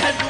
है